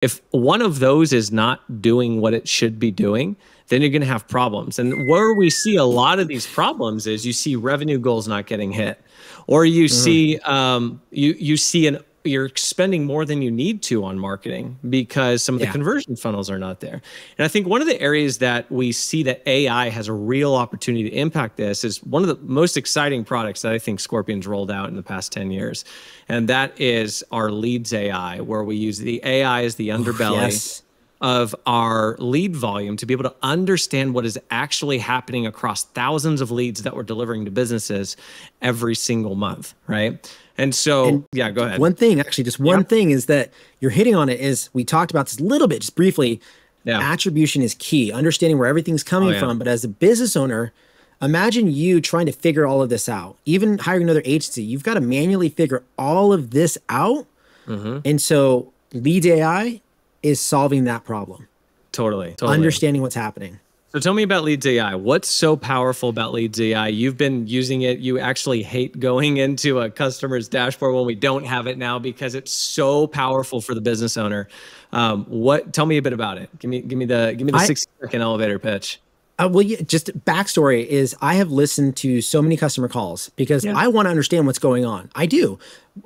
If one of those is not doing what it should be doing, then you're going to have problems. And where we see a lot of these problems is you see revenue goals not getting hit, or you mm-hmm. see um, you you see an you're spending more than you need to on marketing because some of the yeah. conversion funnels are not there. And I think one of the areas that we see that AI has a real opportunity to impact this is one of the most exciting products that I think Scorpion's rolled out in the past 10 years. And that is our leads AI, where we use the AI as the underbelly. yes of our lead volume to be able to understand what is actually happening across thousands of leads that we're delivering to businesses every single month, right? And so, and yeah, go ahead. One thing, actually, just one thing is that you're hitting on it is we talked about this a little bit, just briefly. Yeah. Attribution is key, understanding where everything's coming oh, yeah. from. But as a business owner, imagine you trying to figure all of this out. Even hiring another agency, you've got to manually figure all of this out. Mm-hmm. And so, Leads AI is solving that problem. Totally, totally. Understanding what's happening. So tell me about Leads AI. What's so powerful about Leads AI? You've been using it. You actually hate going into a customer's dashboard when we don't have it now because it's so powerful for the business owner. Um, what? Tell me a bit about it. Give me, give me the, give me the I, sixty second elevator pitch. Uh, well, yeah, just backstory is I have listened to so many customer calls because yeah. I want to understand what's going on. I do.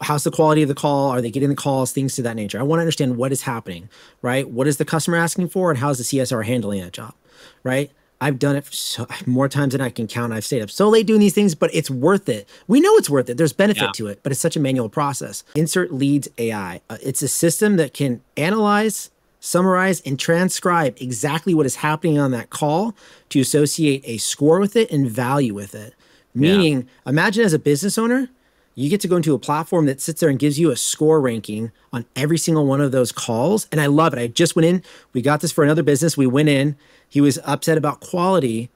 How's the quality of the call? Are they getting the calls? Things to that nature. I want to understand what is happening, right? What is the customer asking for, and how is the CSR handling that job, right? I've done it so, more times than I can count. I've stayed up so late doing these things, but it's worth it. We know it's worth it. There's benefit yeah. to it, but it's such a manual process. Insert Leads AI. Uh, it's a system that can analyze summarize, and transcribe exactly what is happening on that call to associate a score with it and value with it. Meaning, yeah. imagine as a business owner, you get to go into a platform that sits there and gives you a score ranking on every single one of those calls. And I love it. I just went in, we got this for another business. We went in, he was upset about quality.